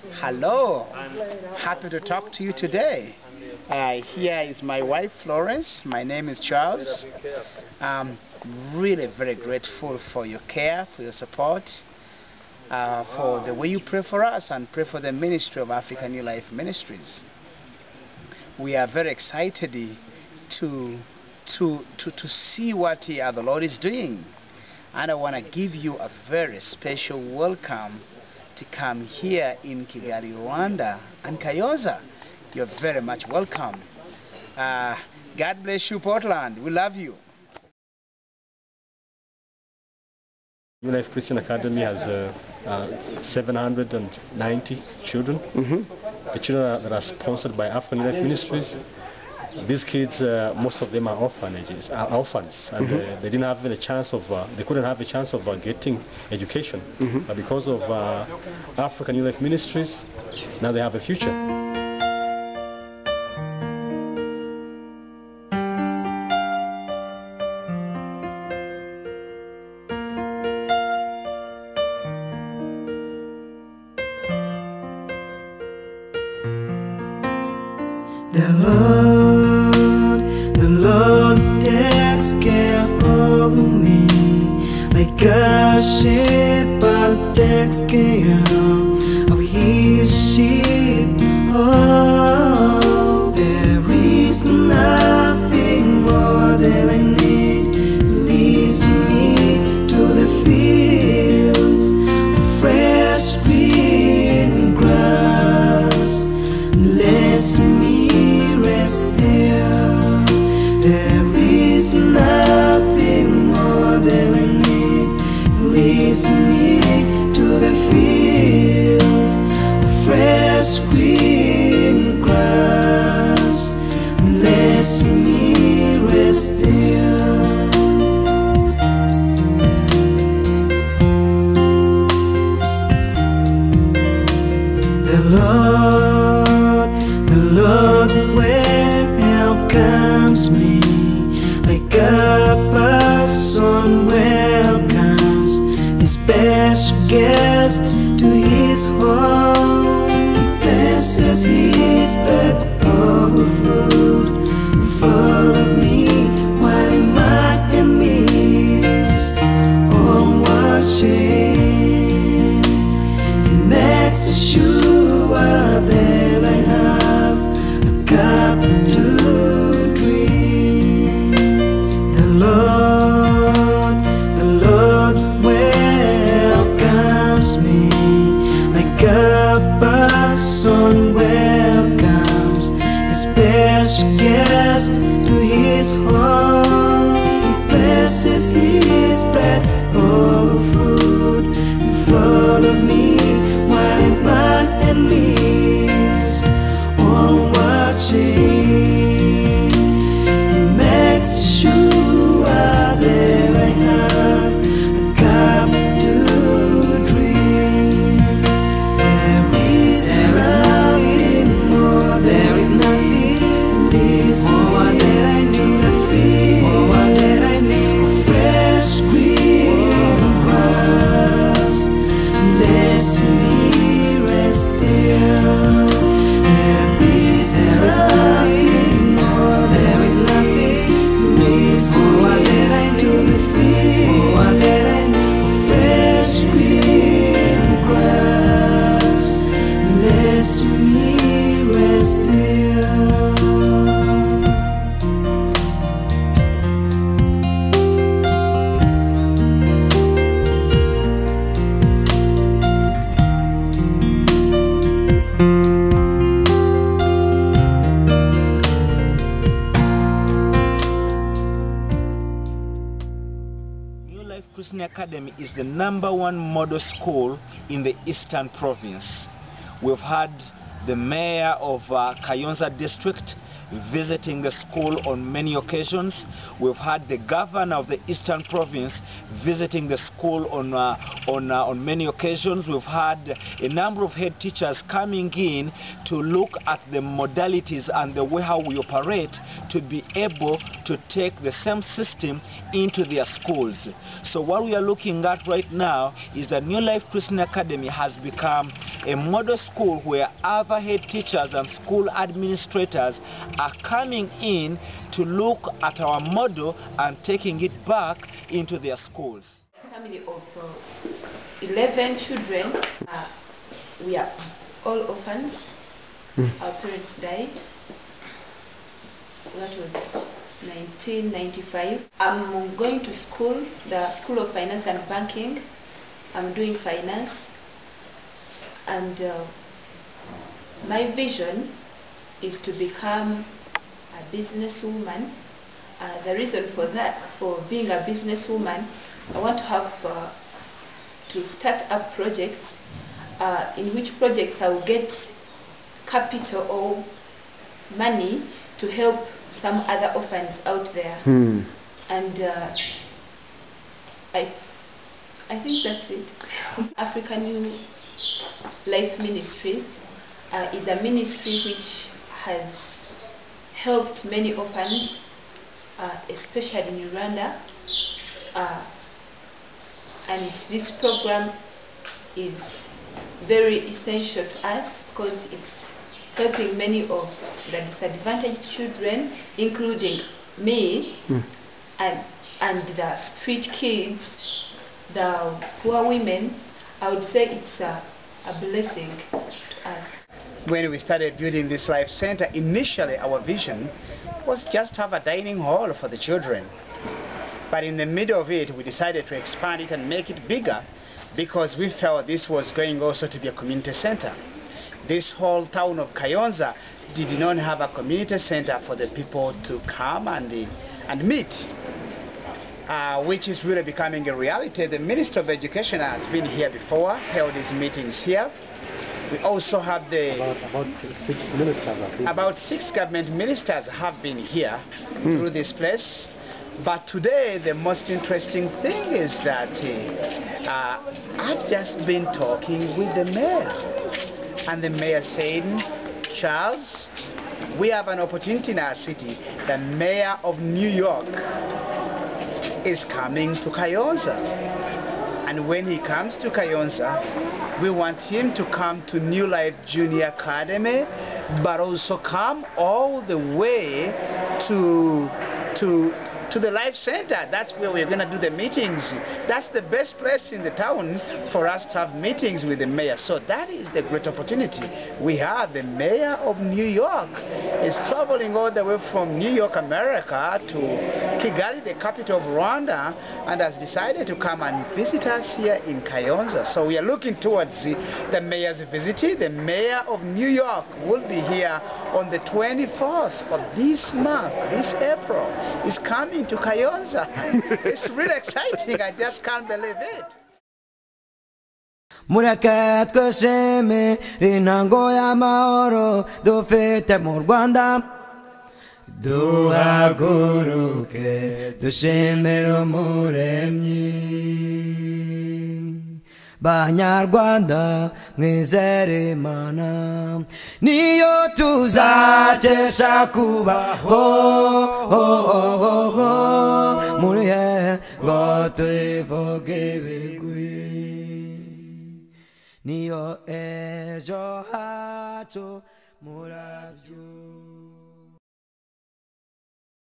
Hello. Happy to talk to you today. Uh, here is my wife Florence. My name is Charles. I'm really very grateful for your care, for your support, uh, for the way you pray for us and pray for the ministry of African New Life Ministries. We are very excited to to to, to see what the Lord is doing. And I want to give you a very special welcome to come here in Kigali, Rwanda, and Kayonza. You're very much welcome. Uh, God bless you, Portland. We love you. New Life Christian Academy has uh, uh, 790 children. The children are, that are sponsored by African New Life Ministries. These kids, uh, most of them are orphanages, are orphans, and uh, they didn't have even a chance of, uh, they couldn't have a chance of uh, getting education. But because of uh, African New Life Ministries, now they have a future. The Lord, like a shepherd welcomes me like a person welcomes his special guest to his home. There is nothing Academy is the number one model school in the Eastern Province. We've had the mayor of uh, Kayonza district visiting the school on many occasions. We've had the governor of the Eastern Province visiting the school on, uh, on, uh, on many occasions. We've had a number of head teachers coming in to look at the modalities and the way how we operate to be able to take the same system into their schools. So what we are looking at right now is that New Life Christian Academy has become a model school where other head teachers and school administrators are coming in to look at our model and taking it back into their schools. family of uh, 11 children. Uh, we are all orphans. Our parents died. That was 1995. I'm going to school, the School of Finance and Banking. I'm doing finance. And uh, my vision is to become a businesswoman. Uh, the reason for that, for being a businesswoman, I want to have uh, to start up projects uh, in which projects I will get capital or money to help some other orphans out there. Hmm. And uh, I, I think that's it. African New Life Ministries uh, is a ministry which has helped many orphans, uh, especially in Rwanda. Uh, and this program is very essential to us because it's helping many of the disadvantaged children, including me and, and the street kids, the poor women. I would say it's a, a blessing to us. When we started building this life center, initially our vision was just to have a dining hall for the children. But in the middle of it, we decided to expand it and make it bigger because we felt this was going also to be a community center. This whole town of Kayonza did not have a community center for the people to come and, and meet. Uh, which is really becoming a reality. The Minister of Education has been here before, held his meetings here. We also have the About, about six ministers, I think. about six government ministers have been here through this place. But today, the most interesting thing is that uh, uh, I've just been talking with the mayor. And the mayor saying, Charles, we have an opportunity in our city. The mayor of New York is coming to Kayonza. And when he comes to Kayonza, we want him to come to New Life Junior Academy, but also come all the way to to to the Life Center. That's where we're going to do the meetings. That's the best place in the town for us to have meetings with the mayor. So that is the great opportunity. We have the mayor of New York is traveling all the way from New York, America to Kigali, the capital of Rwanda, and has decided to come and visit us here in Kayonza. So we are looking towards the, the mayor's visit. The mayor of New York will be here on the 24th of this month, this April. Is coming to Kayonza. it's really exciting. I just can't believe it. mureke twishime intango y'amahoro dufite mu rwanda duhaguruke dushimire umuremyi banyarwanda mwizere imana. Niyo tuzakesha kubaho he ngo tuyivuge ibigwi. Niyo ejo hacu murabyo